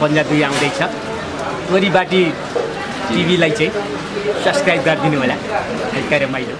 पन्जा दुई आउँदैछ तोरीबाटी टिभीलाई चाहिँ सब्सक्राइब गरिदिनु होला। यतिका रमाइलो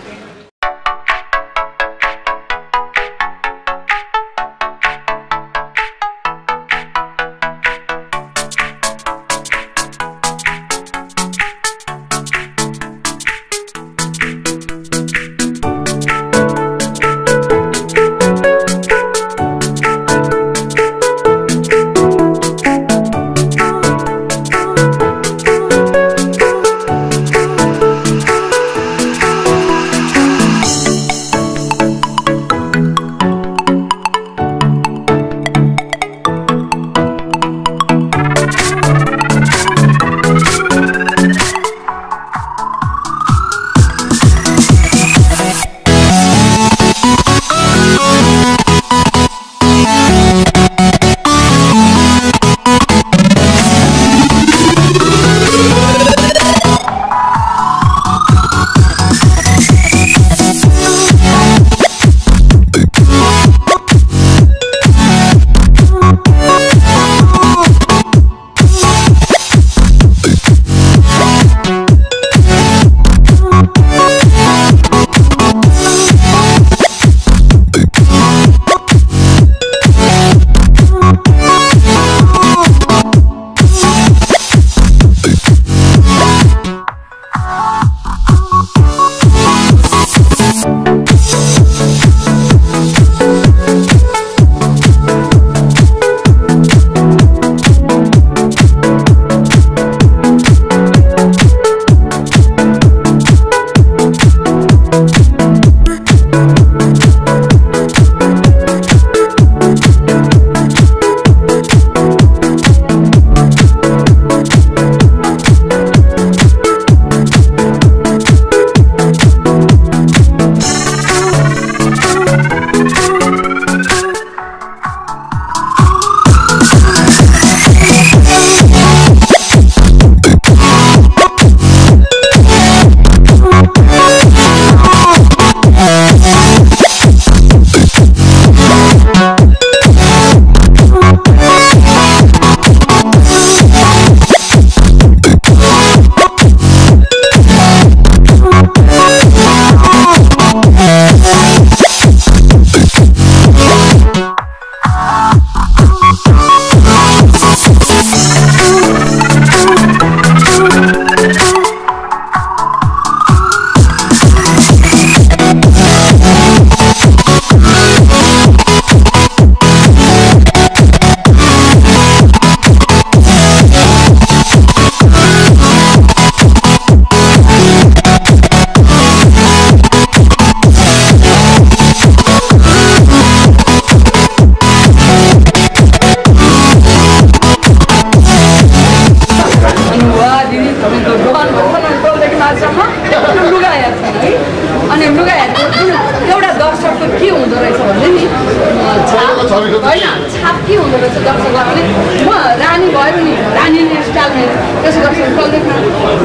होइन छाप के हुँदो रहेछ दर्शकलाई भने म रानी भयो नि रानी ने स्टाइलमा त्यसो गर्छ कसले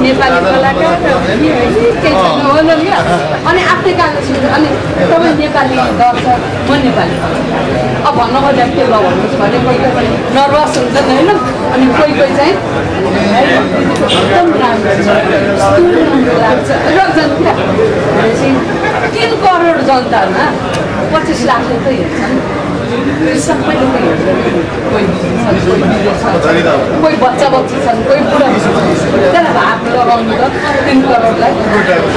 नेपाली कलाकार अनि आफ्नै कागज हुन्छ अनि तपाईँ नेपाली दर्शक म नेपाली अब भन्न खोजेर के ल भन्नुहोस् भने कोही कोही पनि नर्भस हुन्छ नि होइन? अनि कोही कोही चाहिँ एकदम राम्रो राम्रो लाग्छ। र जनता तिन करोड जनतामा पच्चिस लाखले त हेर्छन्। कोही बच्चा बच्ची छन् कोही बुढा त्यसलाई भाग लगाउनु त तिन करोडलाई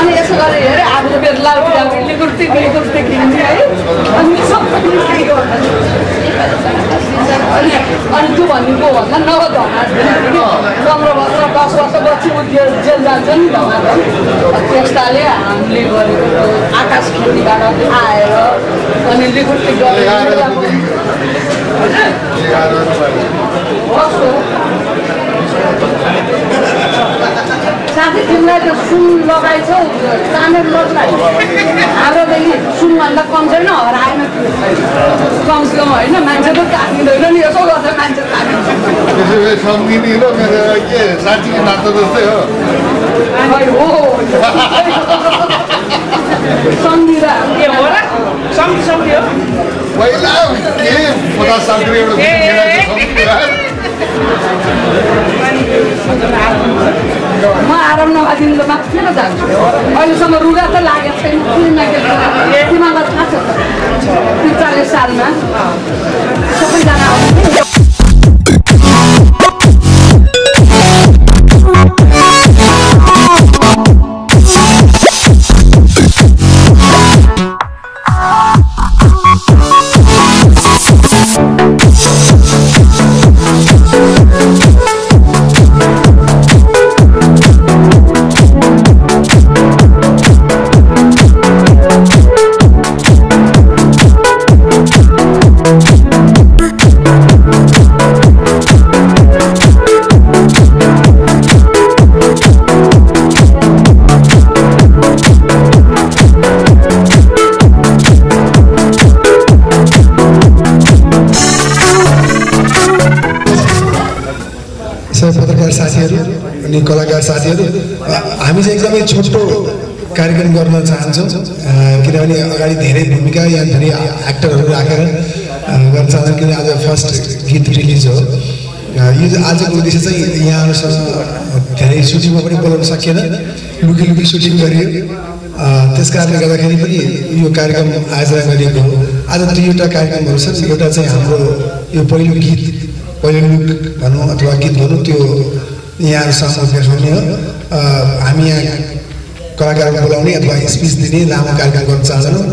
अनि यसो गरेर हेरे आफूले बेला उठाउने कुर्ती कुर्ती किन्ने है अनि गर्छन् अनि अनि त्यो भन्ने को भन्दा नगद धनास पन्ध्र वर्ष दस वर्ष पछि ऊ जेल जेल जान्छ नि धनाधन त्यस्ताले हामीले गरेको आकाश खेतीबाट आएर अनि लिकुर्ती गरेर कस्तो साथी तिमीलाई त सुन लगाएछौ चामेर लगाइ हाम्रोदेखि सुनभन्दा कम छैन हराएन कमसेकम होइन मान्छे त काटिँदैन नि यसो गर्दा मान्छे काटिन्छ। त्यसो भए सम्झिने र मेरो के साथीको नाता जस्तै हो। सम्झिँदा के हो र सम्झि सम्झि हो। पहिला के? पता एउटा म आराम नभएदेखि त माथि किन जान्छु? अहिलेसम्म रुगा त लागेको छैन फिल्ममा के तिमीलाई थाहा छ त्रिचालिस सालमा सबैजना गर्न चाहन्छौँ। किनभने अगाडि धेरै भूमिका या धेरै एक्टरहरू राखेर गर्न चाहन्छौँ किन आज फर्स्ट गीत रिलिज हो। यो आजको उद्देश्य चाहिँ यहाँहरूसँग धेरै सुटिङमा पनि बोलाउन सकिएन। लुकी लुकी सुटिङ गरियो। त्यस कारणले गर्दाखेरि पनि यो कार्यक्रम आयोजना गरिएको हो। आज दुईवटा कार्यक्रमहरू छन्। एउटा चाहिँ हाम्रो यो पहिलो गीत पहिलो लुक भनौँ अथवा गीत भनौँ त्यो यहाँहरू देखाउने हो। हामी यहाँ कलाकारहरू बोलाउने अथवा स्पिच दिने लामो कार्यक्रम गर्न चाहन्छौँ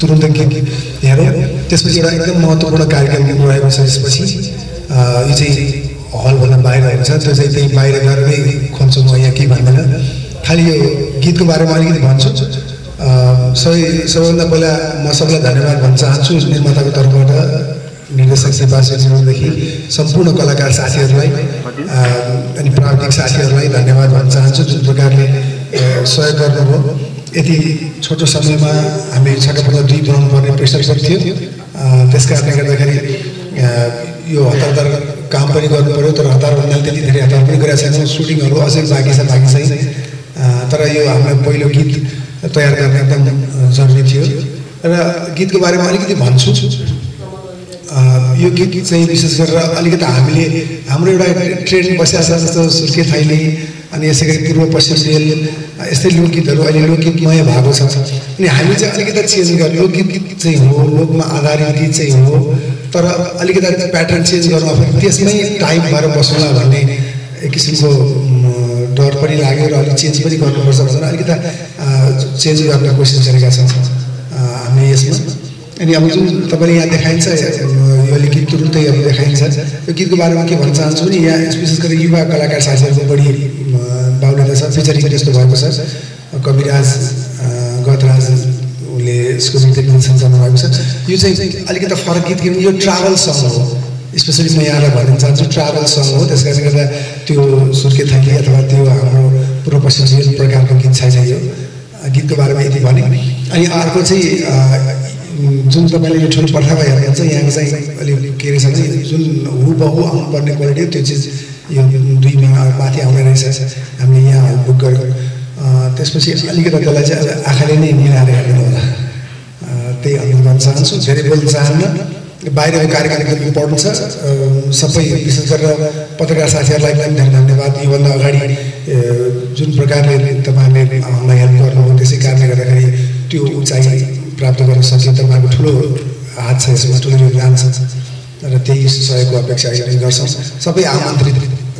तुरुन्तै गीत हेरौँ। त्यसपछि एउटा एकदम महत्त्वपूर्ण कार्यक्रम रहेको छ यसपछि अ, यो चाहिँ हलभन्दा बाहिर हुन्छ त्यो चाहिँ त्यही बाहिर गएर नै खोल्छु म यहाँ केही भन्दैन। खालि यो गीतको बारेमा अलिकति भन्छु। सबै सबैभन्दा पहिला म सबैलाई धन्यवाद भन्न चाहन्छु। निर्माताको तर्फबाट निर्देशक श्री बासुदेखि सम्पूर्ण कलाकार साथीहरूलाई अनि प्राविधिक साथीहरूलाई धन्यवाद भन्न चाहन्छु। जुन प्रकारले सहयोग गर्नुभयो। यति छोटो समयमा हामी छक्कपल्ट दुई बनाउनु पर्ने प्रेसर पनि थियो। त्यस कारणले गर्दाखेरि यो हतार काम पनि गर्नु पऱ्यो तर हतार भन्नाले त्यति धेरै हतार पनि गरेका छैनौँ। सुटिङहरू अझै बाँकी छ बाँकी अ, तर यो हाम्रो पहिलो गीत तयार गर्न एकदम जरुरी थियो। र गीतको बारेमा अलिकति भन्छु। यो गीत चाहिँ विशेष गरेर अलिकति हामीले हाम्रो एउटा ट्रेन बसिरहेको छ जस्तो सुर्के थैली अनि यसै गरी पूर्व पश्चिम रेल यस्तै लोकगीतहरू अहिले लोकगीतमय भएको छ। अनि हामी चाहिँ अलिकति चेन्ज गरेर लोकगीत चाहिँ हो लोकमा आधारित गीत चाहिँ हो। तर अलिकति प्याटर्न चेन्ज गर्नु फेरि त्यसमै टाइम भएर बसौँला भन्ने एक किसिमको डर पनि लाग्यो र अलिक चेन्ज पनि गर्नुपर्छ भनेर अलिकति चेन्ज गर्ने कोसिस गरेका छौँ। हामी यसमा। अनि अब जुन तपाईँले यहाँ देखाइन्छ अ, यो अलिक गीत तुरुन्तै अब देखाइन्छ। यो गीतको बारेमा के भन्न चाहन्छु भने यहाँ विशेष गरी युवा कलाकार साथीहरूको बढी बाहुल्यता छ फिचरिङ त्यस्तो भएको छ। कविराज गतराज उसले यसको पनि सञ्चालन भएको छ। यो चाहिँ अलिकति फरक गीत किनभने यो ट्राभल सङ हो। स्पेसली म यहाँलाई भन्न चाहन्छु ट्राभल सङ हो। त्यस कारणले गर्दा त्यो सुर्के थाकी अथवा त्यो हाम्रो पूर्व पश्चिम प्रकारको गीत छैन यो। गीतको बारेमा यति भने। अनि अर्को चाहिँ जुन तपाईँले यो ठुलो पर्खामा हेर्नुहुन्छ यहाँको चाहिँ अलिक के रहेछ भने जुन हुबहु आउनुपर्ने क्वालिटी त्यो चिज यो दुई महिना माथि आउने रहेछ। हामीले यहाँ बुक अ, त्यसपछि अलिकति त्यसलाई चाहिँ आँखाले नै मिलाएर हेर्नु होला। त्यही गर्न चाहन्छु। धेरै बोल्न चाहन्न। बाहिरको कार्यक्रम एकदम इम्पोर्टेन्ट छ। सबै विशेष गरेर पत्रकार साथीहरूलाई पनि धेरै धन्यवाद। योभन्दा अगाडि जुन प्रकारले तपाईँहरूले हामीलाई हेल्प गर्नुभयो त्यसै कारणले गर्दाखेरि त्यो उचाइ प्राप्त गर्न सकियो तपाईँहरूको ठुलो हात छ यसमा ठुलो योगदान छ। र त्यही सहयोगको अपेक्षा अहिले गर्छौँ। सबै आमन्त्रित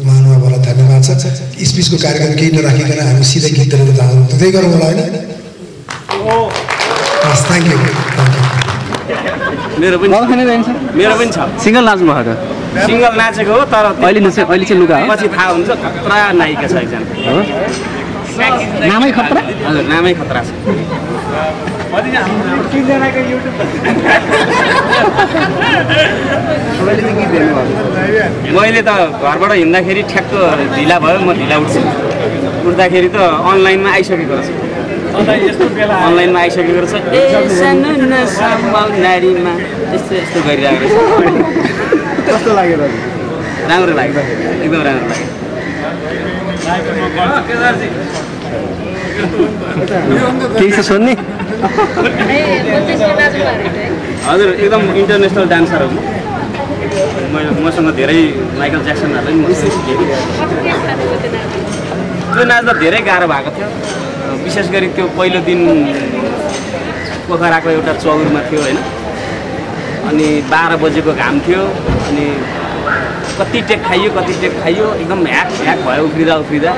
महानुभावहरूलाई धन्यवाद छ। स्पिचको कार्यक्रम केही नराखिकन हामी सिधै गीतहरू त्यही गरौँ होला होइन? हस् थ्याङ्क यू मेरो पनि मेरो पनि छ। सिङ्गल नाच्नु भएको सिङ्गल नाचेको हो तर अहिले चाहिँ अहिले चाहिँ लुगा पछि थाहा हुन्छ खतरा नायिका छ एकजना? नामै खतरा? हजुर नामै खतरा छ। मैले त घरबाट हिँड्दाखेरि ठ्याक्क ढिला भयो म ढिला उठ्छु। उठ्दाखेरि त अनलाइनमा आइसकेको रहेछ। अनलाइनमा आइसकेको रहेछ। ए सानो नसाम्भाउ नारीमा यस्तो यस्तो गरिरहेको रहेछ। कस्तो लाग्यो राम्रो लाग्यो। एकदम राम्रो लाग्यो। केही छ सोध्ने हजुर एकदम इन्टरनेसनल डान्सर हो म मसँग धेरै माइकल ज्याक्सनहरूलाई पनि म सिकेको त्यो नाच्दा धेरै गाह्रो भएको थियो विशेष गरी त्यो पहिलो दिन पोखराको एउटा चौरमा थियो होइन अनि बाह्र बजेको घाम थियो अनि कति टेक खाइयो कति टेक खाइयो एकदम ह्याक ह्याक भयो उफ्रिँदा उफ्रिँदा।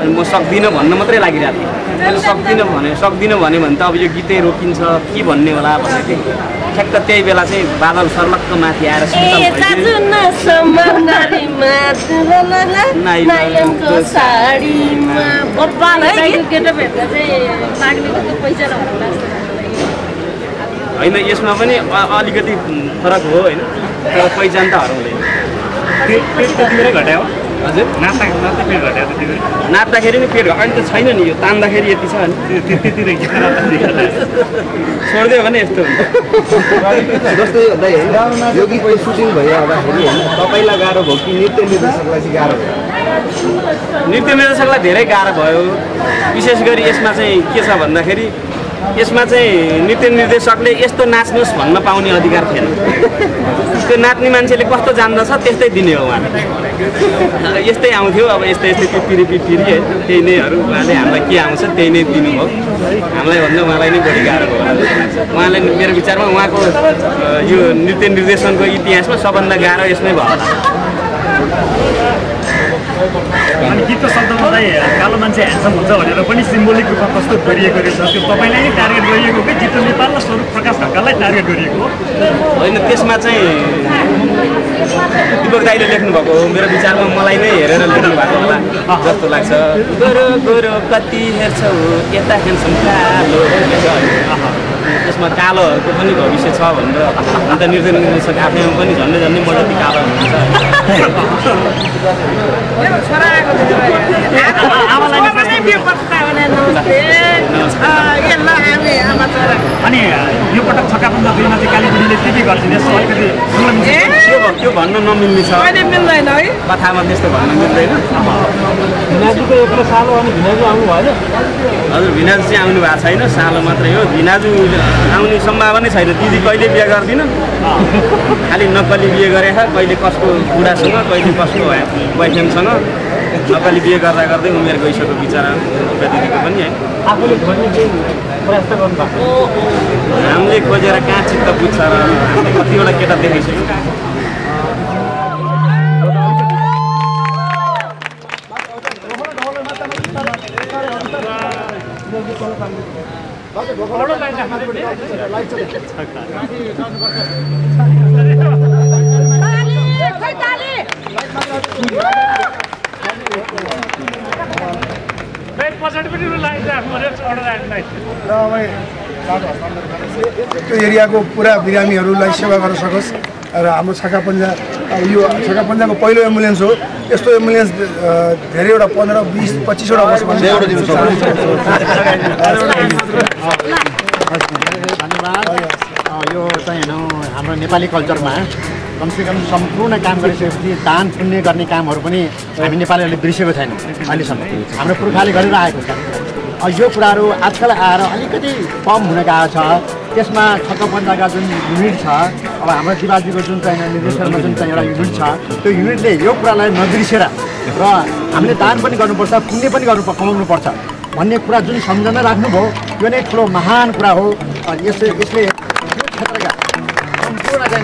अनि म सक्दिनँ भन्न मात्रै लागिरहेको थियो मैले सक्दिनँ भने सक्दिनँ भने भने त अब यो गीतै रोकिन्छ के भन्ने होला भन्ने थिएँ ठ्याक्क त्यही बेला चाहिँ बादल सर्लक्क माथि आएर होइन यसमा पनि अलिकति फरक हो होइन। तर पहिचान त हराउँदैन। घटायो हजुर नाच्दा नाच्दा पेट घटायो त्यति नाच्दाखेरि नि पेट घ- अहिले त छैन नि यो तान्दाखेरि यति छ नि त्यो त्यतिर गीत नाच्दा छोडिदियो भने यस्तो हुन्छ जस्तै दाइ होइन यो गीतको सुटिङ भइरहँदाखेरि होइन तपाईँलाई गाह्रो भयो कि नृत्य निर्देशकलाई चाहिँ गाह्रो भयो नृत्य निर्देशकलाई धेरै गाह्रो भयो। विशेष गरी यसमा चाहिँ के छ भन्दाखेरि यसमा चाहिँ नृत्य निर्देशकले यस्तो नाच्नुहोस् भन्न पाउने अधिकार थिएन। त्यो नाच्ने मान्छेले कस्तो जान्दछ त्यस्तै दिने हो उहाँले। यस्तै आउँथ्यो अब यस्तै यस्तै पिपिरी पिपिरी त्यही नैहरू उहाँले हामीलाई के आउँछ त्यही नै दिनुभयो। हामीलाई भन्दा उहाँलाई नै बढी गाह्रो भयो। उहाँले मेरो विचारमा उहाँको यो नृत्य निर्देशनको इतिहासमा सबभन्दा गाह्रो यसमै भयो अनि गीतको शब्दमा चाहिँ कालो मान्छे ह्यान्डसम हुन्छ भनेर पनि सिम्बोलिक रूपमा प्रस्तुत गरिएको रहेछ। त्यो तपाईँलाई नै टार्गेट गरिएको कि? जित्तो नेपाल र स्वरूप प्रकाश ढकाललाई टार्गेट गरिएको हो? होइन त्यसमा चाहिँ दिपक दाईले लेख्नुभएको हो मेरो विचारमा मलाई नै हेरेर लेख्नु भएको होला जस्तो लाग्छ। गोरो गोरो कति हेर्छौ यता हेर्छौँ कालो। त्यसमा कालोहरूको पनि भविष्य छ भनेर अन्त नृत्य निर्देशक आफैमा पनि झन्डै झन्डै जति कालो हुनुहुन्छ अनि यो पटक छक्कापन्द दुईमा चाहिँ कालीबुढीले के के गर्छन् यसो अलिकति त्यो त्यो भन्न नमिल्ने छ मिल्दैन है कथामा त्यस्तो भन्न मिल्दैन भिनाजुको एक्लो सालो अनि भिनाजु आउनु भएन हजुर भिनाजु चाहिँ आउनु भएको छैन सालो मात्रै हो भिनाजु आउने सम्भावनै छैन दिदी कहिले बिहे गर्दिनँ खालि नक्कली बिहे गरेछ कहिले कसको बुढासँग कहिले कसको बोयफ्रेन्डसँग नक्कली बिहे गर्दा गर्दै उमेर गइसक्यो बिचरा एउटा दिदीको पनि है। आफूले खोज्ने केही प्रयास त गर्नु भएको हामीले खोजेर कहाँ चित्त बुझ्छ र हामीले कतिवटा केटा देखाइसक्यौँ पछाडि पनि लगाइदिएको अर्डर आएको र अब कार्ड हस्तान्तरण गरेपछि त्यो एरियाको पुरा बिरामीहरूलाई सेवा गर्न सकोस्। र हाम्रो छक्का पन्जा यो छक्का पन्जाको पहिलो एम्बुलेन्स हो। यस्तो एम्बुलेन्स धेरैवटा पन्ध्र बिस पच्चिसवटा धन्यवाद। यो चाहिँ होइन हाम्रो नेपाली कल्चरमा कमसेकम सम्पूर्ण काम गरिसकेपछि दान पुण्य गर्ने कामहरू पनि हामी नेपालीहरूले बिर्सेको छैनौँ अहिलेसम्म। हाम्रो पुर्खाले गरेर आएको छ यो कुराहरू आजकल आएर अलिकति कम हुन गएको छ। त्यसमा छक्क पन्जाका जुन युनिट छ अब हाम्रो दिवाजीको जुन चाहिँ निर्देशनमा जुन चाहिँ एउटा युनिट छ त्यो युनिटले यो कुरालाई नबिर्सेर र हामीले दान पनि गर्नुपर्छ पुण्य पनि गर्नु कमाउनुपर्छ भन्ने कुरा जुन सम्झना राख्नुभयो यो नै ठुलो महान कुरा हो। यसले यसले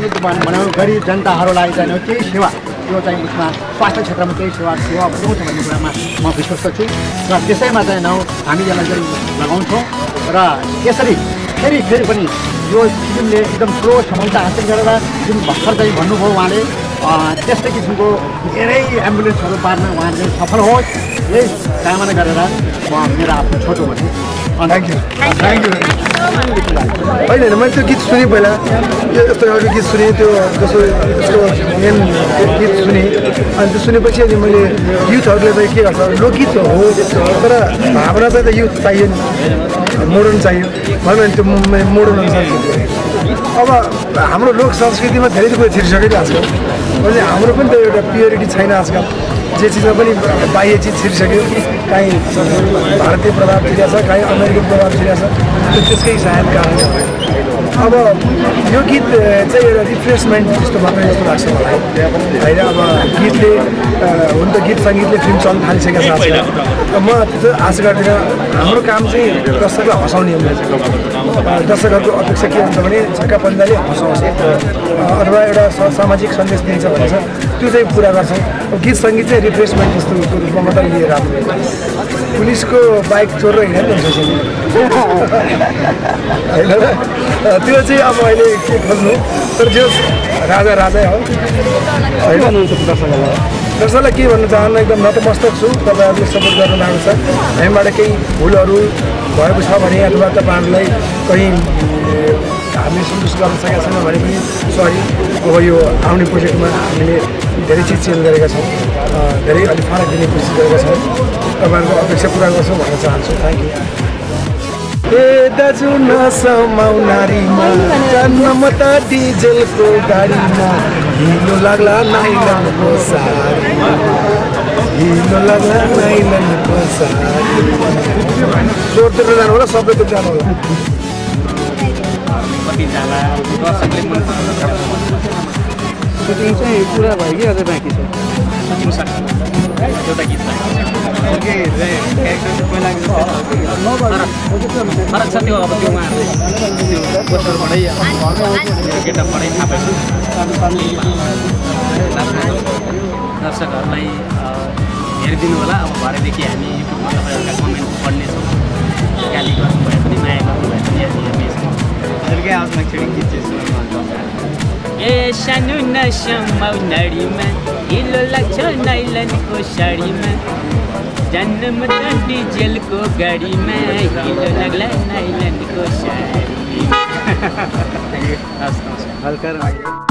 चाहिँ भन- भनौँ गरिब जनताहरूलाई चाहिँ केही सेवा यो चाहिँ उसमा स्वास्थ्य क्षेत्रमा केही सेवा सेवा पुग्छ भन्ने कुरामा म विश्वस्त छु। र त्यसैमा चाहिँ नौ हामी यसलाई चाहिँ लगाउँछौँ र यसरी फेरि फेरि पनि यो फिल्मले एकदम ठुलो सफलता हासिल गरेर जुन भर्खर चाहिँ भन्नुभयो उहाँले अँ, त्यस्तै किसिमको धेरै एम्बुलेन्सहरू पार्न उहाँले चाहिँ सफल होस् यही कामना गरेर म मेरो आफ्नो छोटो भने थ्याङ्क यू थ्याङ्क यू होइन होइन मैले त्यो गीत सुनेँ पहिला। यो यस्तो खालको गीत सुनेँ त्यो जसो त्यसको मेन गीत सुनेँ। अनि त्यो सुनेपछि अनि मैले युथहरूले चाहिँ के गर्छ लोकगीत हो तर भावना चाहिँ त युथ चाहियो नि। मोडर्न चाहियो। भनौँ भने त्यो मोडर्न। अब हाम्रो लोक संस्कृतिमा धेरै कुरो छिरिसक्यो नि आजकल अनि हाम्रो पनि त एउटा प्योरिटी छैन आजकल। जे चिजमा पनि बाह्य चिज छिरिसक्यो। काहीँ भारतीय प्रभाव छिरिया छ काहीँ अमेरिकन प्रभाव छिरिया छ त्यो त्यसकै सायद कारणले हो। अब यो गीत चाहिँ एउटा रिफ्रेसमेन्ट जस्तो मात्रै जस्तो लाग्छ मलाई। होइन अब गीतले हुन त गीत सङ्गीतले फिल्म चल्न थालिसकेका साथ म त्यो आशा गर्दिनँ हाम्रो काम चाहिँ दर्शकलाई हँसाउने हो अ, दर्शकहरूको अपेक्षा के हुन्छ भने छक्का पन्जाले हँसाउँछ। अथवा एउटा स- सामाजिक सन्देश दिन्छ भन्छ। त्यो चाहिँ पुरा गर्छौँ। गीत सङ्गीत चाहिँ रिफ्रेसमेन्ट जस्तो रूपमा मात्रै लिएर आएको पुलिसको बाइक चोर हिँडेर हुन्छ होइन त्यो चाहिँ अब अहिले के खोज्नु तर जो राजा राजै हो। होइन? दर्शकलाई के भन्न चाहन्न? एकदम नतमस्तक छु। तपाईँहरूले सपोर्ट गर्नु भएको छ हामीबाट केही भुलहरू भएको छ भने अथवा तपाईँहरूलाई कहीँ हामीले सन्तुष्ट गर्न सकेका छैनौँ भने पनि सरी अब यो आउने प्रोजेक्टमा हामीले धेरै चिज चेन्ज गरेका छौँ। धेरै अलिक फरक दिने कोसिस गरेका छौँ। तपाईँहरूको अपेक्षा पुरा गर्छौँ भन्न चाहन्छु। थ्याङ्क यू ए दाजु नसमाउ नारीमा जन्म त डिजेलको गाडीमा हिलो लाग्ला नाइलनको साडीमा। हिलो लाग्ला नाइलनको साडी स्वरतिर जानु होला शब्दतिर जानु होला। सुटिङ चाहिँ पुरा भयो कि अझै बाँकी छ? सुटिङ एउटा गीत फरक छ त्यो अब त्यो उहाँहरूले त्यो पोस्टरबाटै गेटअपबाटै थाहा दर्शकहरूलाई हेरिदिनु होला। अब भरेदेखि हामी युट्युबमा तपाईँहरूका कमेन्ट पढ्नेछौँ गाली गर्नुभयो भने माया गर्नुभयो भने हामी हेर्नेछौँ हजुरकै आवाजमा एकचोटि गीत चाहिँ सुनाउनु ए सानो नसमाउ नाडीमा हिलो लाग्छ नाइलनको साडीमा जन्म त डिजेलको गाडीमा हिलो लाग्ला नाइलनको